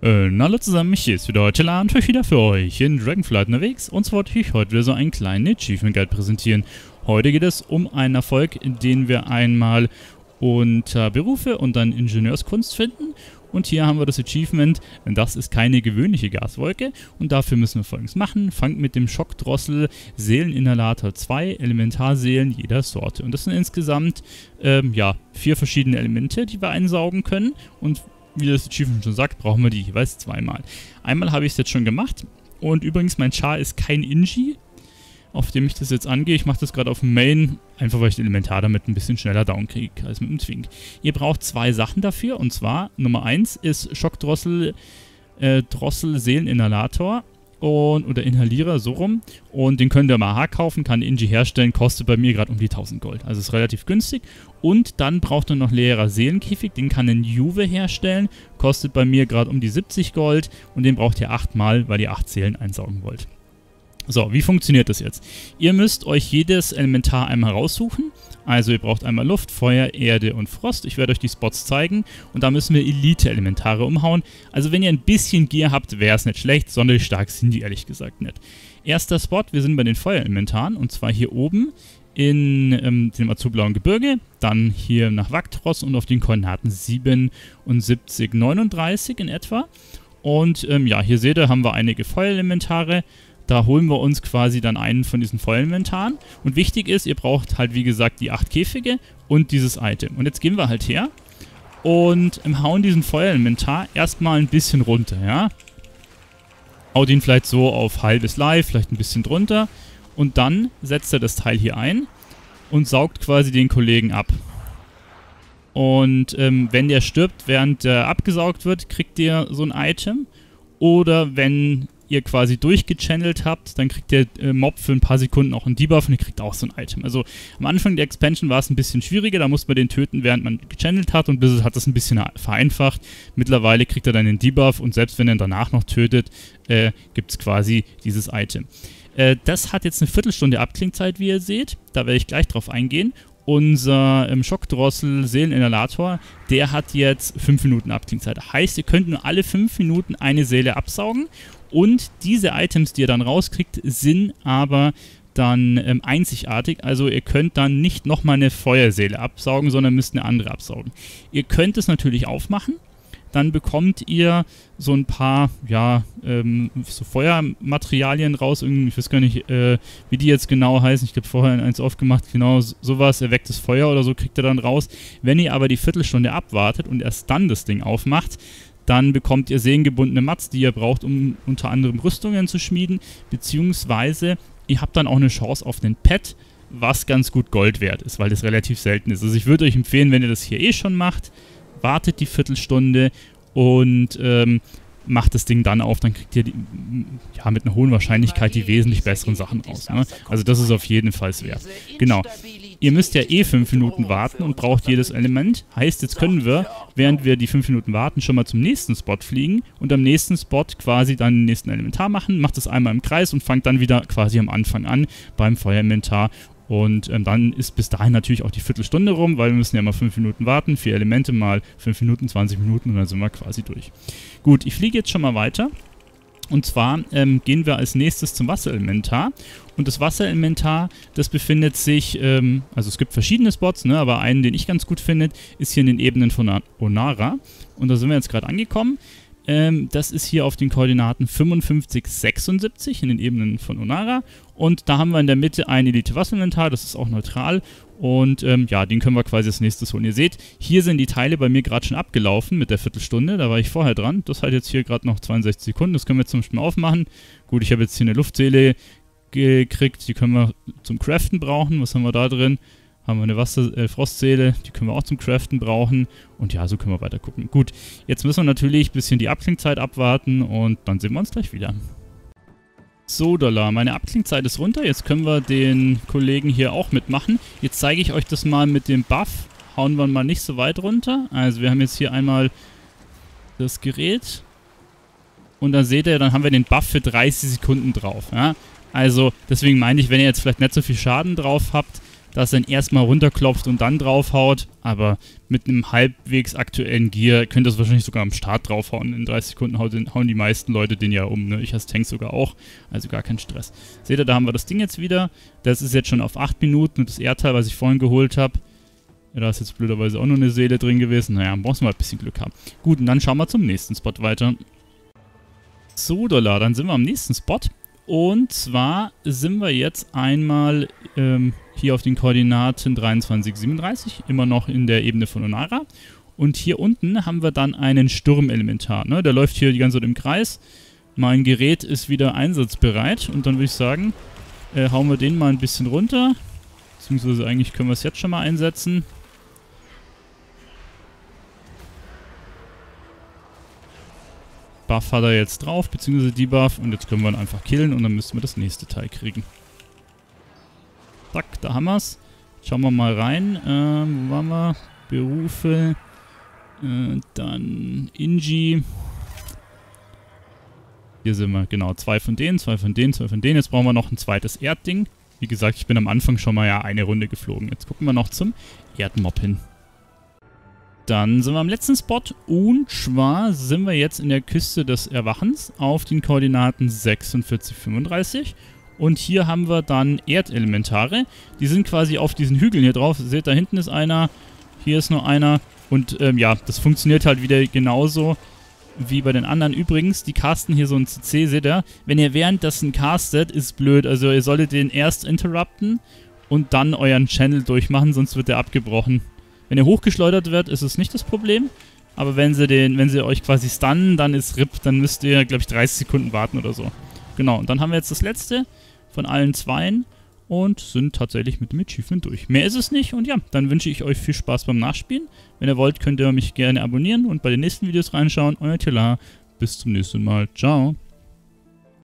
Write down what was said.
Äh, hallo zusammen, ich ist wieder heute Land euch wieder für euch in Dragonflight unterwegs und zwar wollte ich heute wieder so einen kleinen Achievement Guide präsentieren. Heute geht es um einen Erfolg, den wir einmal unter Berufe und dann Ingenieurskunst finden und hier haben wir das Achievement, das ist keine gewöhnliche Gaswolke und dafür müssen wir folgendes machen. Fangt mit dem Schockdrossel Seeleninhalator 2 Elementarseelen jeder Sorte. Und das sind insgesamt ähm, ja, vier verschiedene Elemente, die wir einsaugen können und wie das Achievement schon sagt, brauchen wir die jeweils zweimal. Einmal habe ich es jetzt schon gemacht. Und übrigens, mein Char ist kein Inji, auf dem ich das jetzt angehe. Ich mache das gerade auf dem Main, einfach weil ich den Elementar damit ein bisschen schneller down kriege als mit dem Twink. Ihr braucht zwei Sachen dafür. Und zwar, Nummer 1 ist Schockdrossel äh, Drossel Seeleninhalator und, oder Inhalierer, so rum. Und den könnt ihr im AH kaufen, kann Inji herstellen, kostet bei mir gerade um die 1000 Gold. Also ist relativ günstig. Und dann braucht ihr noch leerer Seelenkäfig, den kann ein Juve herstellen, kostet bei mir gerade um die 70 Gold. Und den braucht ihr achtmal, weil ihr acht Seelen einsaugen wollt. So, wie funktioniert das jetzt? Ihr müsst euch jedes Elementar einmal raussuchen. Also ihr braucht einmal Luft, Feuer, Erde und Frost. Ich werde euch die Spots zeigen. Und da müssen wir Elite-Elementare umhauen. Also wenn ihr ein bisschen Gier habt, wäre es nicht schlecht. Sonderlich stark sind die ehrlich gesagt nicht. Erster Spot, wir sind bei den Feuerelementaren. Und zwar hier oben in ähm, dem azurblauen Gebirge. Dann hier nach Vaktros und auf den Koordinaten 77, 39 in etwa. Und ähm, ja, hier seht ihr, haben wir einige Feuerelementare. Da holen wir uns quasi dann einen von diesen Feuerinventaren. Und wichtig ist, ihr braucht halt wie gesagt die acht Käfige und dieses Item. Und jetzt gehen wir halt her und hauen diesen Feuerinventar erstmal ein bisschen runter, ja. Haut ihn vielleicht so auf halbes Live, vielleicht ein bisschen drunter. Und dann setzt er das Teil hier ein und saugt quasi den Kollegen ab. Und ähm, wenn der stirbt, während er abgesaugt wird, kriegt ihr so ein Item. Oder wenn ihr quasi durchgechannelt habt, dann kriegt der äh, Mob für ein paar Sekunden auch einen Debuff und ihr kriegt auch so ein Item. Also am Anfang der Expansion war es ein bisschen schwieriger, da musste man den töten, während man gechannelt hat und Blizzard hat das ein bisschen vereinfacht. Mittlerweile kriegt er dann den Debuff und selbst wenn er ihn danach noch tötet, äh, gibt es quasi dieses Item. Äh, das hat jetzt eine Viertelstunde Abklingzeit, wie ihr seht. Da werde ich gleich drauf eingehen unser ähm, Schockdrossel Seeleninhalator, der hat jetzt 5 Minuten Abklingzeit. Heißt, ihr könnt nur alle 5 Minuten eine Seele absaugen und diese Items, die ihr dann rauskriegt, sind aber dann ähm, einzigartig. Also ihr könnt dann nicht nochmal eine Feuerseele absaugen, sondern müsst eine andere absaugen. Ihr könnt es natürlich aufmachen. Dann bekommt ihr so ein paar, ja, ähm, so Feuermaterialien raus. Ich weiß gar nicht, äh, wie die jetzt genau heißen. Ich habe vorher eins aufgemacht. Genau sowas, erwecktes Feuer oder so kriegt ihr dann raus. Wenn ihr aber die Viertelstunde abwartet und erst dann das Ding aufmacht, dann bekommt ihr sehengebundene Mats, die ihr braucht, um unter anderem Rüstungen zu schmieden, beziehungsweise ihr habt dann auch eine Chance auf den Pet, was ganz gut Gold wert ist, weil das relativ selten ist. Also ich würde euch empfehlen, wenn ihr das hier eh schon macht, wartet die Viertelstunde und ähm, macht das Ding dann auf, dann kriegt ihr die, ja, mit einer hohen Wahrscheinlichkeit die wesentlich besseren Sachen raus. Ne? Also das ist auf jeden Fall wert. Genau. Ihr müsst ja eh 5 Minuten warten und braucht jedes Element. Heißt, jetzt können wir, während wir die 5 Minuten warten, schon mal zum nächsten Spot fliegen und am nächsten Spot quasi dann den nächsten Elementar machen, macht das einmal im Kreis und fangt dann wieder quasi am Anfang an beim Feuerinventar und ähm, dann ist bis dahin natürlich auch die Viertelstunde rum, weil wir müssen ja mal 5 Minuten warten. Vier Elemente mal 5 Minuten, 20 Minuten und dann sind wir quasi durch. Gut, ich fliege jetzt schon mal weiter. Und zwar ähm, gehen wir als nächstes zum Wasserelementar. Und das Wasserelementar, das befindet sich, ähm, also es gibt verschiedene Spots, ne, aber einen, den ich ganz gut finde, ist hier in den Ebenen von Onara. Und da sind wir jetzt gerade angekommen. Ähm, das ist hier auf den Koordinaten 55, 76 in den Ebenen von Onara. Und da haben wir in der Mitte ein Elite-Wasserelementar, das ist auch neutral. Und ähm, ja, den können wir quasi als nächstes holen. Ihr seht, hier sind die Teile bei mir gerade schon abgelaufen mit der Viertelstunde. Da war ich vorher dran. Das hat jetzt hier gerade noch 62 Sekunden. Das können wir zum Beispiel mal aufmachen. Gut, ich habe jetzt hier eine Luftseele gekriegt. Die können wir zum Craften brauchen. Was haben wir da drin? haben wir eine Wasser äh, Frostseele, die können wir auch zum Craften brauchen. Und ja, so können wir weiter gucken. Gut, jetzt müssen wir natürlich ein bisschen die Abklingzeit abwarten und dann sehen wir uns gleich wieder. So, Dollar, meine Abklingzeit ist runter. Jetzt können wir den Kollegen hier auch mitmachen. Jetzt zeige ich euch das mal mit dem Buff. Hauen wir mal nicht so weit runter. Also wir haben jetzt hier einmal das Gerät. Und dann seht ihr, dann haben wir den Buff für 30 Sekunden drauf. Ja? Also deswegen meine ich, wenn ihr jetzt vielleicht nicht so viel Schaden drauf habt, dass er ihn erstmal runterklopft und dann draufhaut. Aber mit einem halbwegs aktuellen Gear könnt ihr es wahrscheinlich sogar am Start draufhauen. In 30 Sekunden hauen die meisten Leute den ja um. Ne? Ich als Tank sogar auch. Also gar kein Stress. Seht ihr, da haben wir das Ding jetzt wieder. Das ist jetzt schon auf 8 Minuten und das Erdteil, was ich vorhin geholt habe. Ja, da ist jetzt blöderweise auch noch eine Seele drin gewesen. Naja, brauchst du mal ein bisschen Glück haben. Gut, und dann schauen wir zum nächsten Spot weiter. So, Dollar, dann sind wir am nächsten Spot. Und zwar sind wir jetzt einmal ähm, hier auf den Koordinaten 23, 37, immer noch in der Ebene von Onara. Und hier unten haben wir dann einen Sturmelementar. Ne? Der läuft hier die ganze Zeit im Kreis. Mein Gerät ist wieder einsatzbereit. Und dann würde ich sagen, äh, hauen wir den mal ein bisschen runter. Beziehungsweise eigentlich können wir es jetzt schon mal einsetzen. Buff hat er jetzt drauf, beziehungsweise Debuff. Und jetzt können wir ihn einfach killen und dann müssen wir das nächste Teil kriegen. Zack, da haben wir es. Schauen wir mal rein. Ähm, wo waren wir? Berufe. Äh, dann Inji. Hier sind wir, genau. Zwei von denen, zwei von denen, zwei von denen. Jetzt brauchen wir noch ein zweites Erdding. Wie gesagt, ich bin am Anfang schon mal ja eine Runde geflogen. Jetzt gucken wir noch zum Erdmob hin. Dann sind wir am letzten Spot und zwar sind wir jetzt in der Küste des Erwachens auf den Koordinaten 46, 35. Und hier haben wir dann Erdelementare. Die sind quasi auf diesen Hügeln hier drauf. Seht, da hinten ist einer, hier ist nur einer. Und ähm, ja, das funktioniert halt wieder genauso wie bei den anderen. Übrigens, die casten hier so ein CC, seht ihr? Wenn ihr währenddessen castet, ist blöd. Also ihr solltet den erst interrupten und dann euren Channel durchmachen, sonst wird der abgebrochen. Wenn er hochgeschleudert wird, ist es nicht das Problem. Aber wenn sie, den, wenn sie euch quasi stunnen, dann ist RIP, dann müsst ihr, glaube ich, 30 Sekunden warten oder so. Genau, und dann haben wir jetzt das letzte von allen zweien und sind tatsächlich mit dem Achievement durch. Mehr ist es nicht und ja, dann wünsche ich euch viel Spaß beim Nachspielen. Wenn ihr wollt, könnt ihr mich gerne abonnieren und bei den nächsten Videos reinschauen. Euer Telar, bis zum nächsten Mal. Ciao.